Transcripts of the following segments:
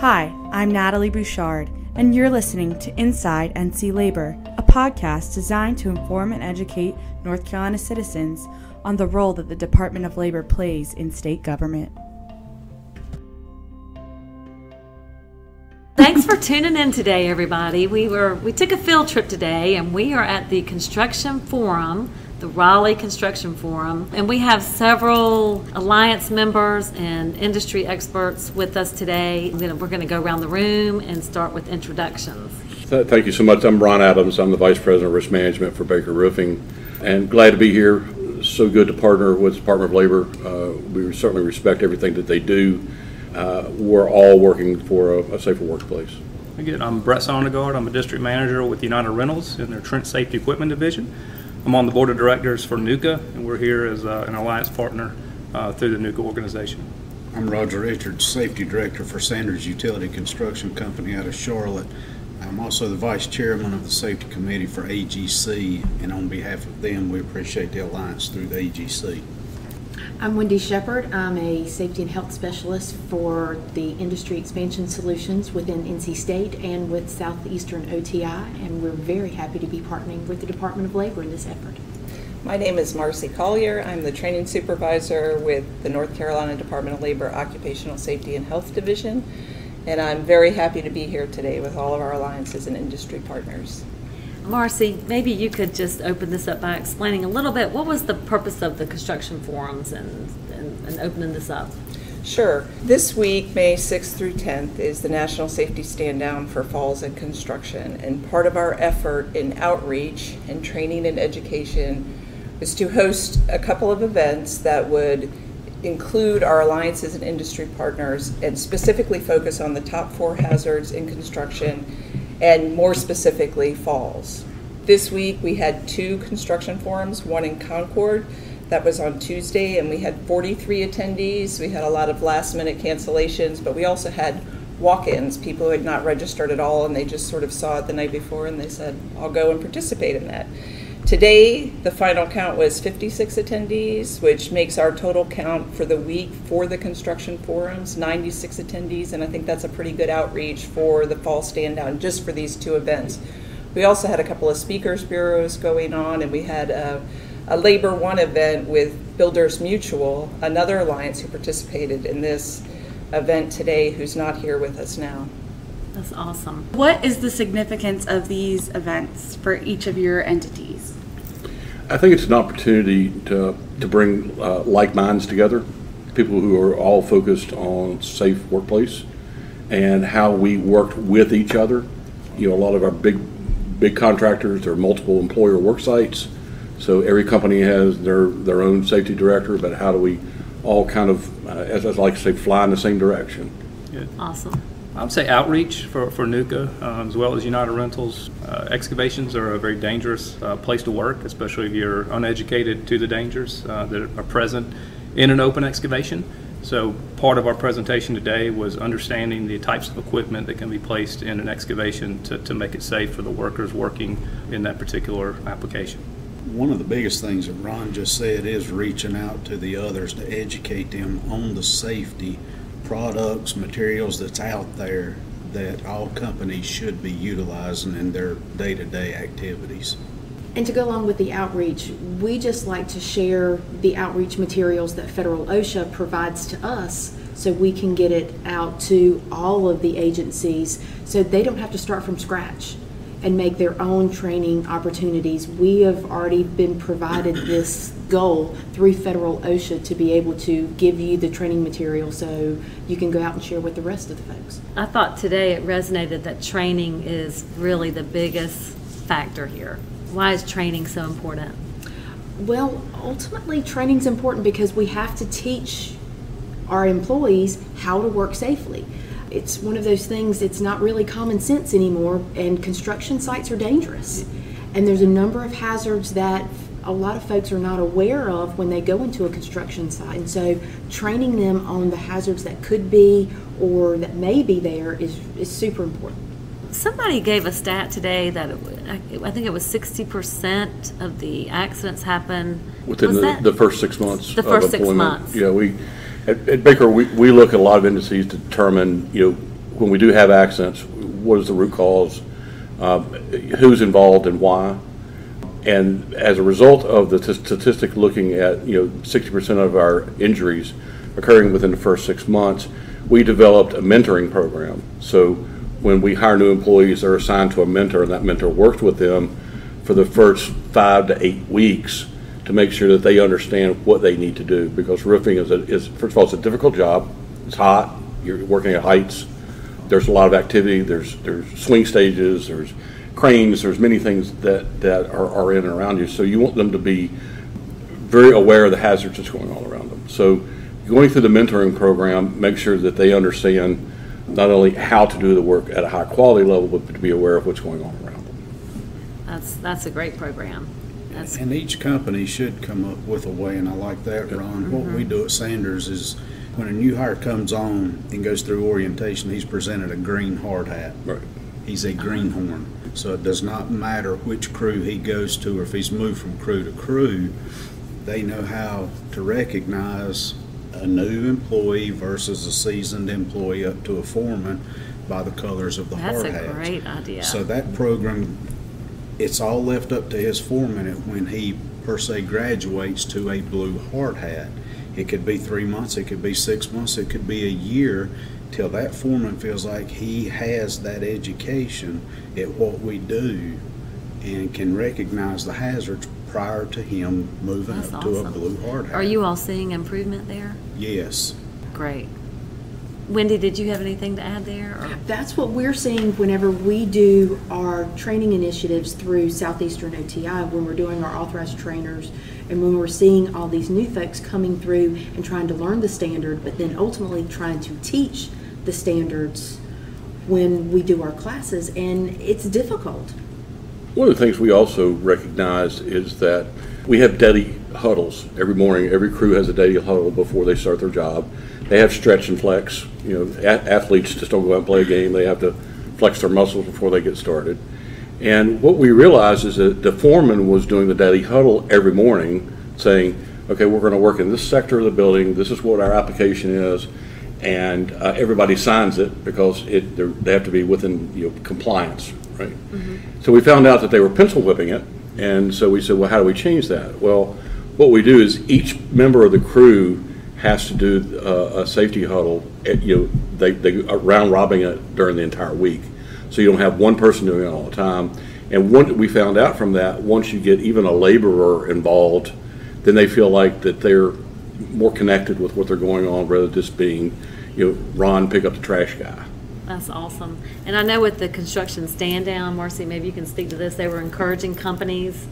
Hi, I'm Natalie Bouchard, and you're listening to Inside NC Labor, a podcast designed to inform and educate North Carolina citizens on the role that the Department of Labor plays in state government. Thanks for tuning in today, everybody. We were we took a field trip today, and we are at the Construction Forum, the Raleigh Construction Forum, and we have several alliance members and industry experts with us today. We're going to go around the room and start with introductions. Thank you so much. I'm Ron Adams. I'm the Vice President of Risk Management for Baker Roofing, and glad to be here. So good to partner with the Department of Labor. Uh, we certainly respect everything that they do uh, we're all working for a, a safer workplace. Again, I'm Brett Sondergard. I'm a district manager with United Rentals in their Trench Safety Equipment Division. I'm on the board of directors for NUCA, and we're here as uh, an alliance partner uh, through the NUCA organization. I'm Roger Richards, Safety Director for Sanders Utility Construction Company out of Charlotte. I'm also the Vice Chairman of the Safety Committee for AGC, and on behalf of them, we appreciate the alliance through the AGC. I'm Wendy Shepherd. I'm a safety and health specialist for the Industry Expansion Solutions within NC State and with Southeastern OTI, and we're very happy to be partnering with the Department of Labor in this effort. My name is Marcy Collyer. I'm the training supervisor with the North Carolina Department of Labor Occupational Safety and Health Division, and I'm very happy to be here today with all of our alliances and industry partners. Marcy, maybe you could just open this up by explaining a little bit what was the purpose of the construction forums and, and, and opening this up? Sure. This week, May 6th through 10th, is the National Safety Stand Down for Falls in Construction. And part of our effort in outreach and training and education was to host a couple of events that would include our alliances and industry partners and specifically focus on the top four hazards in construction and more specifically falls. This week we had two construction forums, one in Concord that was on Tuesday, and we had 43 attendees. We had a lot of last minute cancellations, but we also had walk ins, people who had not registered at all and they just sort of saw it the night before and they said, I'll go and participate in that. Today, the final count was 56 attendees, which makes our total count for the week for the construction forums 96 attendees, and I think that's a pretty good outreach for the fall stand down just for these two events. We also had a couple of speakers bureaus going on, and we had a, a Labor One event with Builders Mutual, another alliance who participated in this event today, who's not here with us now. That's awesome. What is the significance of these events for each of your entities? I think it's an opportunity to, to bring uh, like minds together, people who are all focused on safe workplace and how we worked with each other. You know, a lot of our big big contractors are multiple employer work sites, so every company has their their own safety director. But how do we all kind of, uh, as I like to say, fly in the same direction? Good. Awesome. I would say outreach for, for NUCA um, as well as United Rentals. Uh, excavations are a very dangerous uh, place to work, especially if you're uneducated to the dangers uh, that are present in an open excavation. So part of our presentation today was understanding the types of equipment that can be placed in an excavation to, to make it safe for the workers working in that particular application. One of the biggest things that Ron just said is reaching out to the others to educate them on the safety products, materials that's out there that all companies should be utilizing in their day-to-day activities. And to go along with the outreach, we just like to share the outreach materials that Federal OSHA provides to us so we can get it out to all of the agencies so they don't have to start from scratch and make their own training opportunities. We have already been provided this goal through federal OSHA to be able to give you the training material so you can go out and share with the rest of the folks. I thought today it resonated that training is really the biggest factor here. Why is training so important? Well, ultimately, training is important because we have to teach our employees how to work safely. It's one of those things, it's not really common sense anymore, and construction sites are dangerous. And there's a number of hazards that a lot of folks are not aware of when they go into a construction site. And so training them on the hazards that could be or that may be there is, is super important. Somebody gave a stat today that it, I think it was 60% of the accidents happen within the, the, first six months. The first six months. Yeah, we at, at Baker we, we look at a lot of indices to determine you know when we do have accidents, what is the root cause, um, who's involved and why. And as a result of the statistic looking at, you know, 60% of our injuries occurring within the first six months, we developed a mentoring program. So when we hire new employees, they're assigned to a mentor, and that mentor works with them for the first five to eight weeks to make sure that they understand what they need to do. Because roofing is, a, is first of all, it's a difficult job. It's hot. You're working at heights. There's a lot of activity. There's there's swing stages. There's cranes. There's many things that that are, are in and around you. So you want them to be very aware of the hazards that's going all around them. So going through the mentoring program, make sure that they understand not only how to do the work at a high quality level, but to be aware of what's going on around them. That's, that's a great program. That's, And each company should come up with a way, and I like that, Ron. Mm-hmm. What we do at Sanders is when a new hire comes on and goes through orientation, he's presented a green hard hat. Right. He's a greenhorn. So it does not matter which crew he goes to or if he's moved from crew to crew, they know how to recognize a new employee versus a seasoned employee up to a foreman by the colors of the that's hard hats. That's a great idea. So that program, it's all left up to his foreman when he per se graduates to a blue hard hat. It could be three months, it could be six months, it could be a year till that foreman feels like he has that education at what we do and can recognize the hazards prior to him moving That's up to a blue hard hat. Are you all seeing improvement there? Yes. Great. Wendy, did you have anything to add there? or- That's what we're seeing whenever we do our training initiatives through Southeastern OTI, when we're doing our authorized trainers, and when we're seeing all these new folks coming through and trying to learn the standard, but then ultimately trying to teach the standards when we do our classes, and it's difficult. One of the things we also recognize is that we have daily huddles every morning. Every crew has a daily huddle before they start their job. They have stretch and flex. You know, athletes just don't go out and play a game. They have to flex their muscles before they get started. And what we realized is that the foreman was doing the daily huddle every morning, saying, "Okay, we're going to work in this sector of the building. This is what our application is." And uh, everybody signs it because it, they're- have to be within, you know, compliance, right? So we found out that they were pencil whipping it, and so we said, well, how do we change that? Well, what we do is each member of the crew has to do uh, a safety huddle, at, you know, they, they are round robbing it during the entire week. So you don't have one person doing it all the time. And one, we found out from that, once you get even a laborer involved, then they feel like that they're more connected with what they're going on rather than just being, you know, Ron, pick up the trash guy. That's awesome. And I know with the construction stand down, Marcy, maybe you can speak to this, they were encouraging companies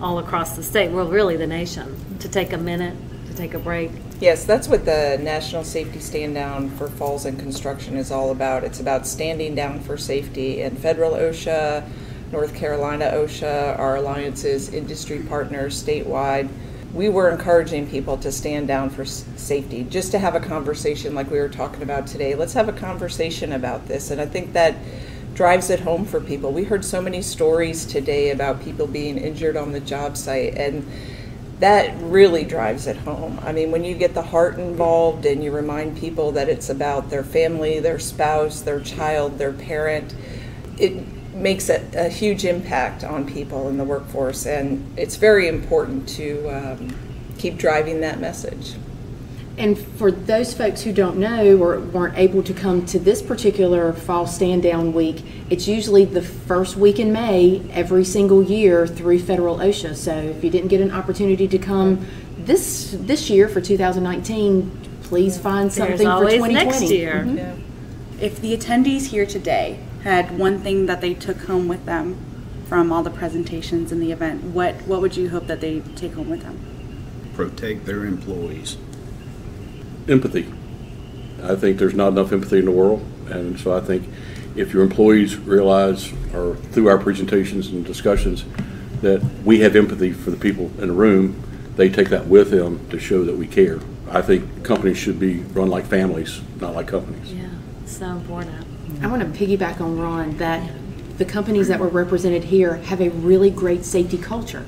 all across the state, well, really the nation, to take a minute, to take a break. Yes, that's what the National Safety Stand Down for Falls and Construction is all about. It's about standing down for safety. And federal OSHA, North Carolina OSHA, our alliances, industry partners statewide, we were encouraging people to stand down for safety, just to have a conversation like we were talking about today. Let's have a conversation about this. And I think that drives it home for people. We heard so many stories today about people being injured on the job site. And that really drives it home. I mean, when you get the heart involved and you remind people that it's about their family, their spouse, their child, their parent, it makes a, a huge impact on people in the workforce. And it's very important to um, keep driving that message. And for those folks who don't know or weren't able to come to this particular fall stand down week, it's usually the first week in May every single year through federal OSHA. So if you didn't get an opportunity to come this this year for 2019, please find something There's for always 2020. next year. Mm-hmm. Yeah. if the attendees here today had one thing that they took home with them from all the presentations in the event, what, what would you hope that they take home with them? Protect their employees. Empathy. I think there's not enough empathy in the world, and so I think if your employees realize, or through our presentations and discussions, that we have empathy for the people in the room, they take that with them to show that we care. I think companies should be run like families, not like companies. Yeah, so important. I want to piggyback on Ron that the companies that were represented here have a really great safety culture.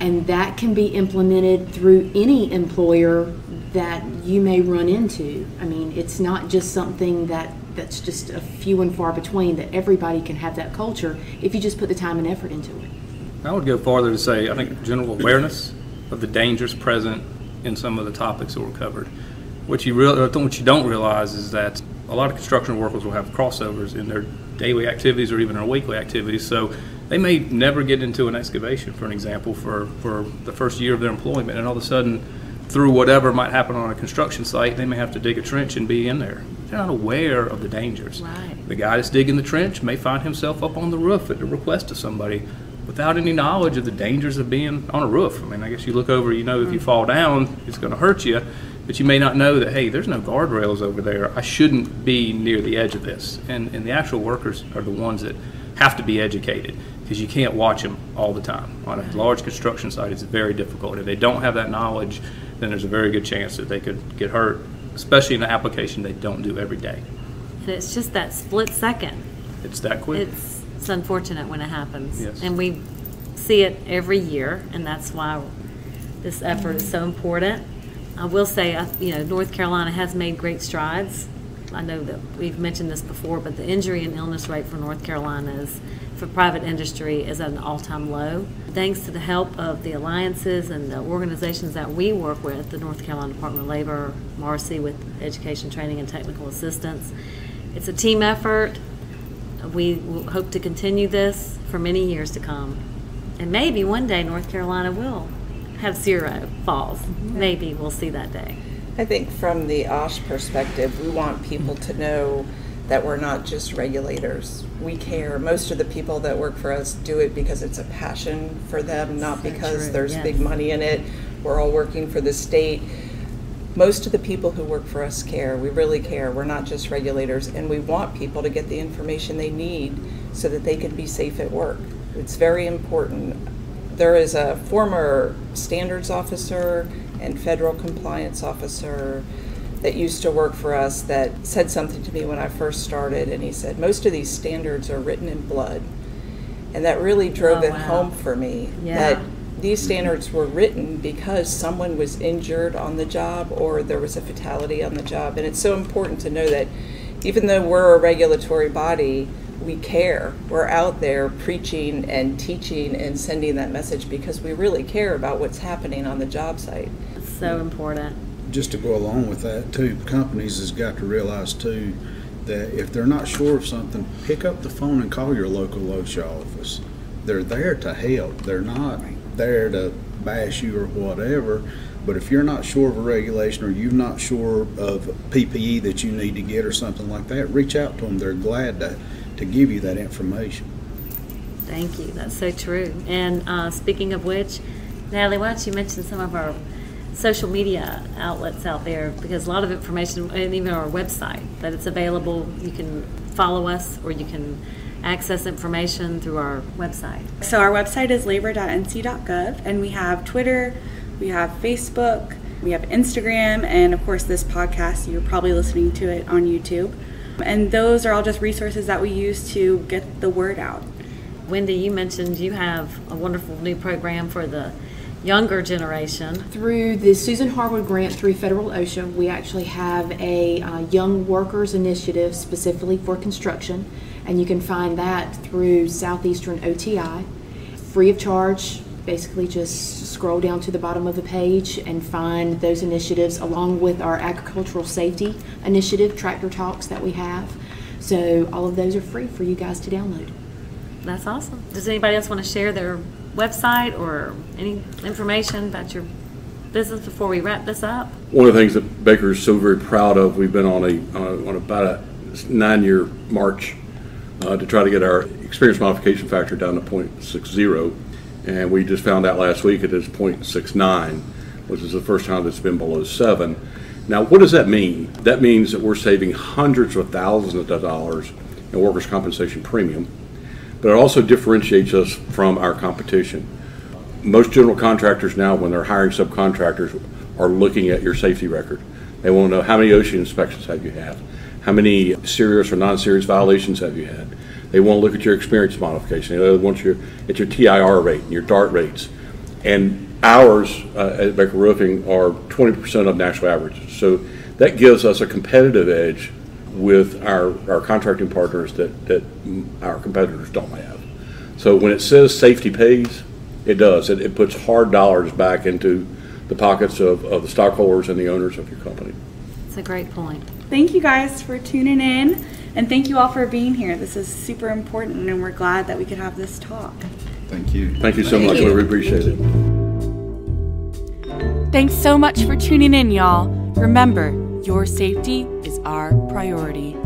And that can be implemented through any employer that you may run into. I mean, it's not just something that that's just a few and far between that everybody can have that culture if you just put the time and effort into it. I would go farther to say I think general awareness of the dangers present in some of the topics that were covered. What you real, what you don't realize is that a lot of construction workers will have crossovers in their daily activities or even their weekly activities. So they may never get into an excavation, for an example, for, for the first year of their employment, and all of a sudden, through whatever might happen on a construction site, they may have to dig a trench and be in there. They're not aware of the dangers. Right. The guy that's digging the trench may find himself up on the roof at the request of somebody without any knowledge of the dangers of being on a roof. I mean, I guess you look over, you know, if you mm. fall down, it's going to hurt you, but you may not know that, hey, there's no guardrails over there. I shouldn't be near the edge of this. And, and the actual workers are the ones that have to be educated because you can't watch them all the time. On a large construction site, it's very difficult. If they don't have that knowledge, then there's a very good chance that they could get hurt, especially in an application they don't do every day. And it's just that split second. It's that quick. It's, it's unfortunate when it happens. Yes. And we see it every year, and that's why this effort is so important. I will say, you know, North Carolina has made great strides. I know that we've mentioned this before, but the injury and illness rate for North Carolina is, for private industry, is at an all-time low. Thanks to the help of the alliances and the organizations that we work with, the North Carolina Department of Labor, Marcy with Education, Training, and Technical Assistance. It's a team effort. We hope to continue this for many years to come. And maybe one day North Carolina will have zero falls. Mm-hmm. Maybe we'll see that day. I think from the OSH perspective, we want people to know that we're not just regulators. We care. Most of the people that work for us do it because it's a passion for them, not So because true, there's yes. big money in it. We're all working for the state. Most of the people who work for us care. We really care. We're not just regulators, and we want people to get the information they need so that they can be safe at work. It's very important. There is a former standards officer and federal compliance officer that used to work for us that said something to me when I first started, and he said, Most of these standards are written in blood. And that really drove Oh, it wow. home for me Yeah. that these mm-hmm. standards were written because someone was injured on the job or there was a fatality on the job. And it's so important to know that even though we're a regulatory body, we care. We're out there preaching and teaching and sending that message because we really care about what's happening on the job site. It's so important. Just to go along with that too, companies has got to realize too that if they're not sure of something, pick up the phone and call your local OSHA office. They're there to help. They're not there to bash you or whatever. But if you're not sure of a regulation or you're not sure of PPE that you need to get or something like that, reach out to them. They're glad to, to give you that information. Thank you. That's so true. And uh, speaking of which, Natalie, why don't you mention some of our social media outlets out there? Because a lot of information, and even our website, that it's available. You can follow us or you can access information through our website. So our website is labor.nc.gov, and we have Twitter, we have Facebook, we have Instagram, and of course this podcast. You're probably listening to it on YouTube, and those are all just resources that we use to get the word out. Wendy, you mentioned you have a wonderful new program for the younger generation. Through the Susan Harwood grant through Federal OSHA, we actually have a uh, Young Workers Initiative specifically for construction, and you can find that through Southeastern OTI, free of charge. Basically, just scroll down to the bottom of the page and find those initiatives along with our agricultural safety initiative, Tractor Talks, that we have. So, all of those are free for you guys to download. That's awesome. Does anybody else want to share their website or any information about your business before we wrap this up? One of the things that Baker is so very proud of, we've been on a, uh, on about a nine-year march uh, to try to get our experience modification factor down to .60, and we just found out last week it is .69, which is the first time that's been below seven. Now, what does that mean? That means that we're saving hundreds of thousands of dollars in workers' compensation premium, but it also differentiates us from our competition most general contractors now, when they're hiring subcontractors, are looking at your safety record. They want to know how many OSHA inspections have you had, how many serious or non-serious violations have you had. They want to look at your experience modification. They want your at your TIR rate and your DART rates. And Ours uh, at Baker Roofing are 20% of national averages. So that gives us a competitive edge with our, our contracting partners that, that our competitors don't have. So when it says safety pays, it does. It, it puts hard dollars back into the pockets of, of the stockholders and the owners of your company. It's a great point. Thank you guys for tuning in, and thank you all for being here. This is super important, and we're glad that we could have this talk. Thank you. Thank you so much. We appreciate it. Thanks so much for tuning in, y'all. Remember, your safety is our priority.